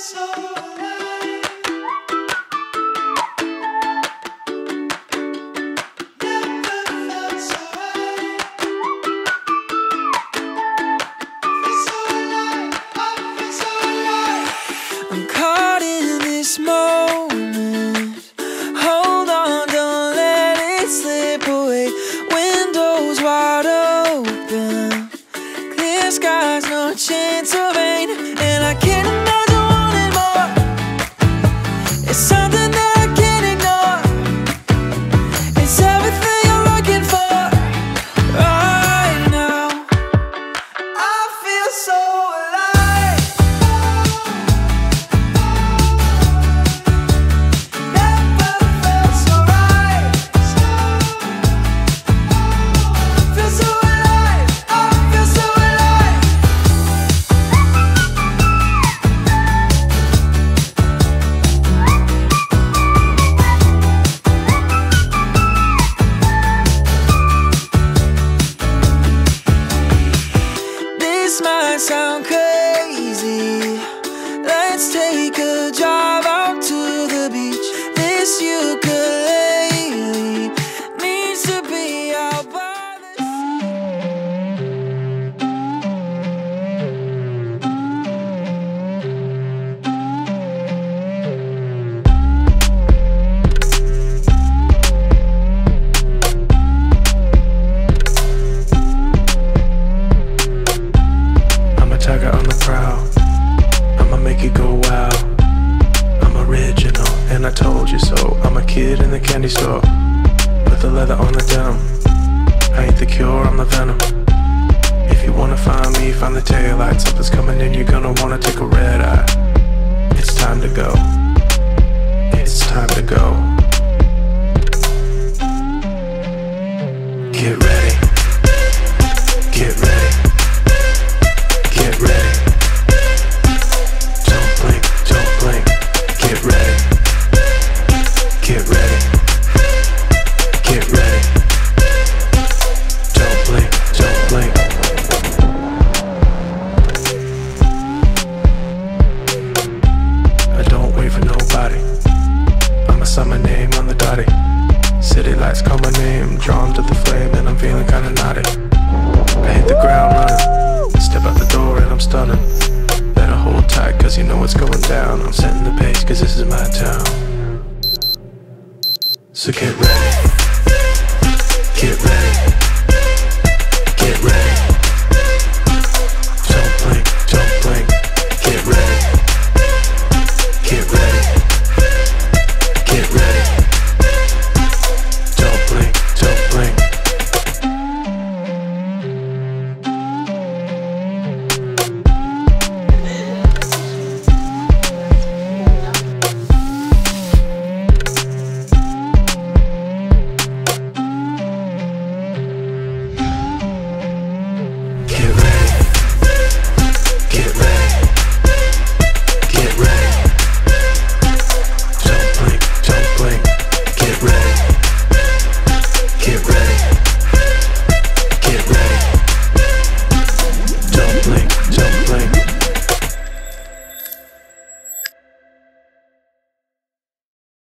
so loud. Prowl. I'ma make it go wild. I'm original, and I told you so. I'm a kid in the candy store. Put the leather on the denim. I ain't the cure, I'm the venom. If you wanna find me, find the taillight. Something's coming in, you're gonna wanna take a red eye. It's time to go. lights call my name. Drawn to the flame and I'm feeling kinda knotted. I hit the ground running. Step out the door and I'm stunning. Better hold tight cause you know what's going down. I'm setting the pace cause this is my town. So get ready.